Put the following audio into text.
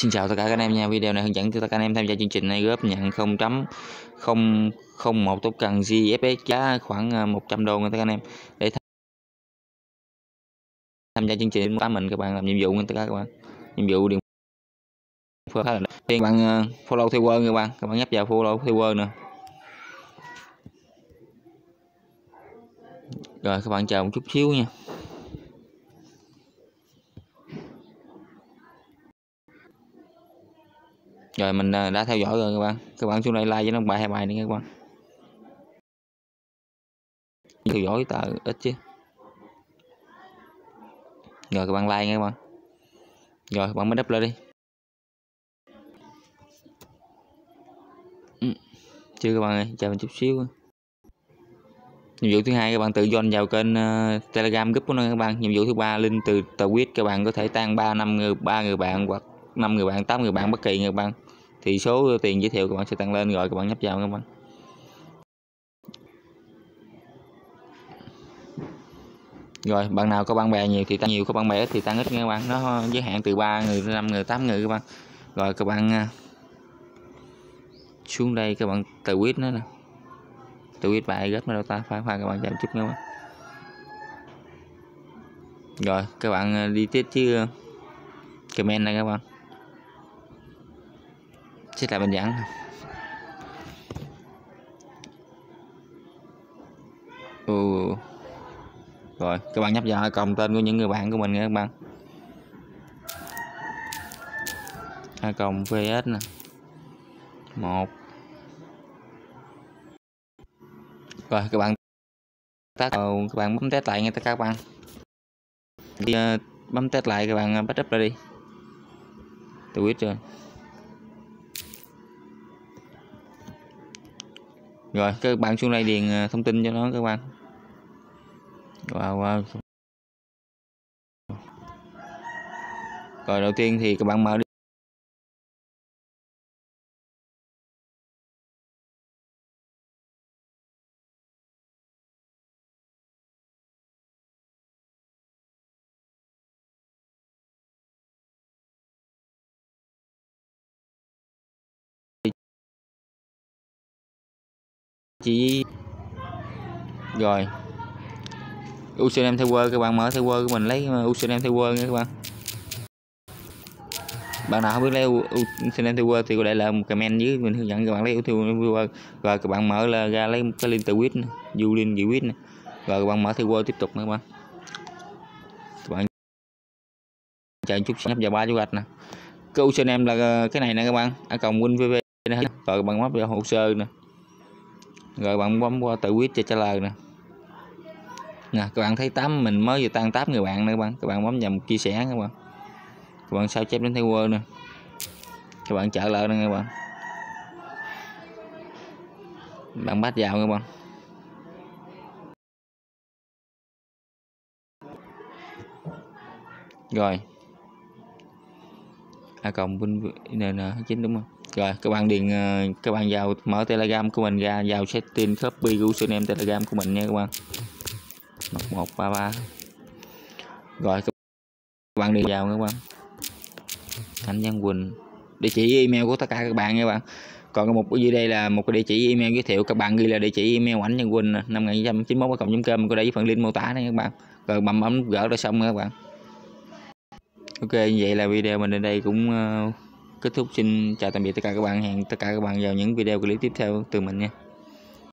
Xin chào tất cả các anh em nha. Video này hướng dẫn cho tất cả anh em tham gia chương trình này góp nhận 0.001 tốt cần GFS giá khoảng à, 100 đô nha tất cả anh em để tham gia chương trình của mình các bạn làm nhiệm vụ nha tất cả các bạn. Nhiệm vụ điện thì các bạn à, follow theo quên các bạn. Các bạn nhấp vào follow theo quên nè. Rồi các bạn chờ một chút xíu nha. Rồi mình à, đã theo dõi rồi các bạn. Các bạn xuống đây like với nó bài hai bài nữa các bạn. Theo dõi tờ ít chứ. Rồi các bạn like nha các bạn. Rồi các bạn mới đắp lên đi chưa các bạn ơi chờ mình chút xíu nhiệm vụ thứ hai các bạn tự join vào kênh uh, telegram group của nó các bạn. Nhiệm vụ thứ ba link từ tờ quýt các bạn có thể tăng ba năm người ba người bạn hoặc năm người bạn tám người bạn bất kỳ các bạn thì số tiền giới thiệu các bạn sẽ tăng lên rồi, các bạn nhấp vào các bạn. Rồi, bạn nào có bạn bè nhiều thì tăng, nhiều có bạn bè thì tăng ít nha các bạn. Nó giới hạn từ 3 người năm người, tám người các bạn. Rồi, các bạn à, xuống đây các bạn từ quyết nó nè. Từ quyết bài gấp nó đâu ta, phải phải các bạn chạm chút nữa rồi, các bạn à, đi tiếp chứ à, comment này các bạn chết lại bên dẫn ừ. rồi, các bạn nhấp vào cộng tên của những người bạn của mình nha các bạn. Hai cộng vs nè. Một. Rồi, các bạn tắt các bạn bấm test lại nha tất cả các bạn. Đi ờ, bấm test lại các bạn ờ, bắt up ra đi. Tôi biết rồi. Rồi các bạn xuống đây điền à, thông tin cho nó các bạn wow, wow. rồi đầu tiên thì các bạn mở chỉ rồi. Username theo word các bạn mở theo word của mình lấy username theo word nha các bạn. Bạn nào không biết lấy username theo word thì có để là một comment dưới, mình hướng dẫn các bạn lấy theo word rồi các bạn mở là ra lấy cái link từ quýt du link gì quýt rồi các bạn mở theo word tiếp tục nha các bạn. Các bạn chờ chút nhấp vào ba chú gạch nè. Cái username là, cái này nè các bạn, a cộng win vv rồi các bạn móc vào hồ sơ nè rồi bạn bấm qua tự quyết cho trả lời nè. Nè, các bạn thấy tám mình mới vừa tăng tám người bạn nữa các bạn. Các bạn bấm vào chia sẻ các bạn. Các bạn sao chép đến theo word nè. Các bạn trả lời nè các bạn. Bạn bắt vào các bạn. Rồi. A cộng vinh nn chính đúng không? Rồi các bạn điền ờ, các bạn vào mở telegram của mình ra vào setting copy username telegram của mình nha các bạn. 1133 rồi các bạn điền vào các bạn. Thanh Văn Quỳnh. Địa chỉ email của tất cả các bạn nha các bạn. Còn một cái dưới đây là một cái địa chỉ email giới thiệu. Các bạn ghi là địa chỉ email ảnh nhân Quỳnh năm 1991 cộng com. Có để phần link mô tả này các bạn. Rồi bấm ấm gỡ ra xong nha các bạn. Ok vậy là video mình đến đây cũng uh, kết thúc. Xin chào tạm biệt tất cả các bạn. Hẹn tất cả các bạn vào những video clip tiếp theo từ mình nha.